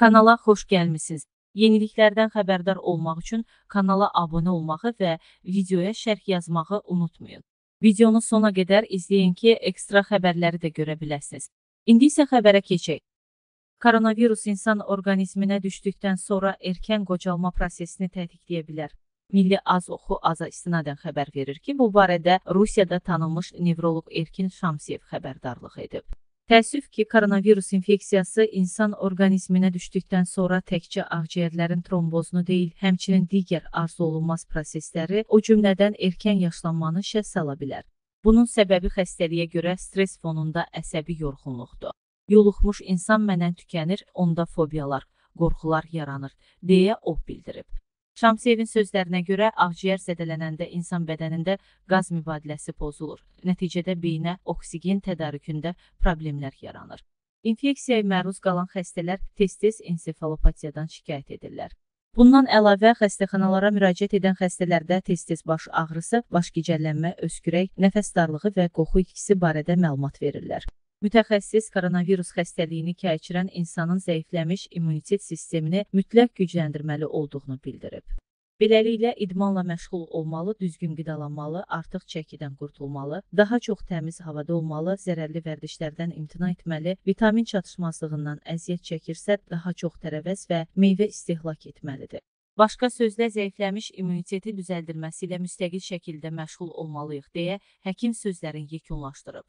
Kanala xoş gəlmisiniz. Yeniliklərdən xəbərdar olmaq üçün kanala abunə olmağı və videoya şərh yazmağı unutmayın. Videonu sona qədər izləyin ki, ekstra xəbərləri də görə biləsiniz. İndi isə xəbərə keçək. Koronavirus insan orqanizminə düşdükdən sonra erkən qocalma prosesini tətikləyə bilər. Milli Az Oxu Aza istinadən xəbər verir ki, bu barədə Rusiyada tanınmış nevroloq Erkin Şamsiyev xəbərdarlıq edib. Təəssüf ki, koronavirus infeksiyası insan orqanizminə düşdükdən sonra təkcə ağciyərlərin trombozunu deyil, həmçinin digər arzu olunmaz prosesləri, o cümlədən erkən yaşlanmanı işə sala bilər. Bunun səbəbi xəstəliyə görə stres fonunda əsəbi yorğunluqdur. Yoluxmuş insan mənən tükənir, onda fobiyalar, qorxular yaranır, deyə o bildirib. Şamsiyevin sözlərinə görə ağciyər zədələnəndə insan bədənində qaz mübadiləsi pozulur. Nəticədə beyinə oksigen tədarükündə problemlər yaranır. İnfeksiyaya məruz qalan xəstələr tez-tez ensefalopatiyadan şikayət edirlər. Bundan əlavə xəstəxanalara müraciət edən xəstələrdə tez-tez baş ağrısı, baş gicəllənmə, öskürək, nəfəs darlığı və qoxu ikisi barədə məlumat verirlər. Mütəxəssis koronavirus xəstəliyini keçirən insanın zəifləmiş immunitet sistemini mütləq gücləndirməli olduğunu bildirib. Beləliklə, idmanla məşğul olmalı, düzgün qidalanmalı, artıq çəkidən qurtulmalı, daha çox təmiz havada olmalı, zərərli vərdişlərdən imtina etməli, vitamin çatışmazlığından əziyyət çəkirsə, daha çox tərəvəz və meyvə istehlak etməlidir. Başqa sözlə zəifləmiş immuniteti düzəldilməsi ilə müstəqil şəkildə məşğul olmalıyıq deyə həkim sözlərini yekunlaşdırıb.